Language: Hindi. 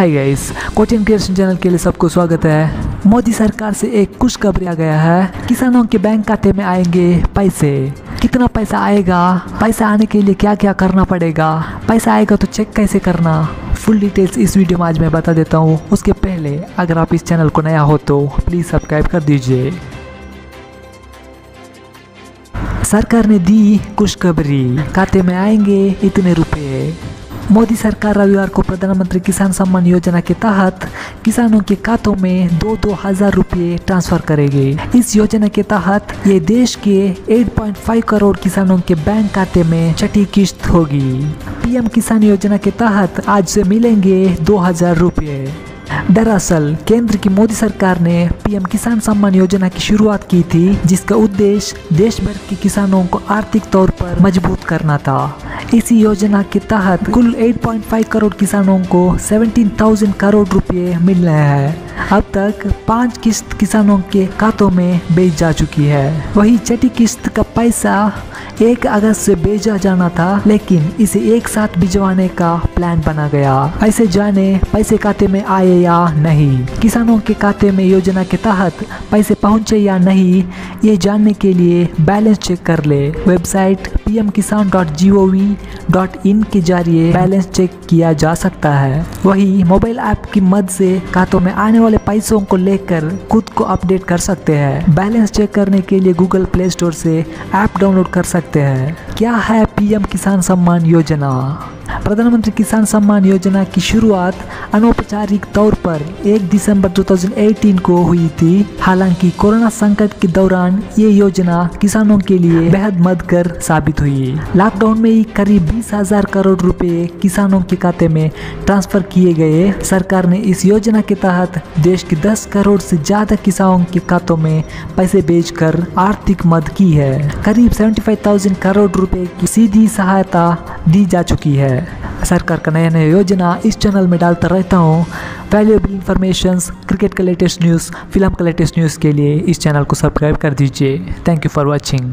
Hi guys coaching creation channel के लिए सबको स्वागत है। मोदी सरकार से एक खुशखबरी आ गया है। किसानों के बैंक खाते में आएँगे पैसे। कितना पैसा आएगा? पैसा आने के लिए क्या क्या करना पड़ेगा? पैसा आएगा तो चेक कैसे करना? फुल डिटेल्स इस वीडियो में आज मैं बता देता हूँ। उसके पहले, अगर आप इस चैनल को नया हो तो प्लीज़ सब्सक्राइब कर दीजिए। सरकार ने दी खुशखबरी। खाते में आएँगे इतने रुपए। मोदी सरकार रविवार को प्रधानमंत्री किसान सम्मान योजना के तहत किसानों के खातों में दो दो हज़ार रुपये ट्रांसफ़र करेगी। इस योजना के तहत ये देश के 8.5 करोड़ किसानों के बैंक खाते में छठी किश्त होगी। पीएम किसान योजना के तहत आज से मिलेंगे दो हज़ार रुपये। दरअसल केंद्र की मोदी सरकार ने पीएम किसान सम्मान योजना की शुरुआत की थी, जिसका उद्देश्य देश भर के किसानों को आर्थिक तौर पर मज़बूत करना था। इसी योजना के तहत कुल 8.5 करोड़ किसानों को 17,000 करोड़ रुपए मिल रहे हैं। अब तक पाँच किस्त किसानों के खातों में बेच जा चुकी है। वही छठी किस्त का पैसा एक अगस्त से भेजा जाना था लेकिन इसे एक साथ भिजवाने का प्लान बना गया। ऐसे जाने पैसे खाते में आए या नहीं किसानों के खाते में योजना के तहत पैसे पहुँचे या नहीं ये जानने के लिए बैलेंस चेक कर ले। वेबसाइट pmkisan.gov.in के ज़रिए बैलेंस चेक किया जा सकता है। वही मोबाइल ऐप की मदद से खातों में आने वाले पैसों को लेकर खुद को अपडेट कर सकते हैं। बैलेंस चेक करने के लिए गूगल प्ले स्टोर से ऐप डाउनलोड कर सकते हैं। क्या है पीएम किसान सम्मान योजना? प्रधानमंत्री किसान सम्मान योजना की शुरुआत अनौपचारिक तौर पर 1 दिसंबर 2018 को हुई थी। हालाँकि कोरोना संकट के दौरान ये योजना किसानों के लिए बेहद मददगार साबित हुई। लॉकडाउन में ही करीब बीस हज़ार करोड़ रुपए किसानों के खाते में ट्रांसफ़र किए गए। सरकार ने इस योजना के तहत देश के 10 करोड़ से ज़्यादा किसानों के खातों में पैसे भेजकर आर्थिक मदद की है। करीब 75,000 करोड़ रुपए की सीधी सहायता दी जा चुकी है। सरकार का नया नया योजना इस चैनल में डालता रहता हूँ। वैल्यूएबल इन्फॉर्मेशन क्रिकेट का लेटेस्ट न्यूज़ फ़िल्म का लेटेस्ट न्यूज़ के लिए इस चैनल को सब्सक्राइब कर दीजिए। Thank you for watching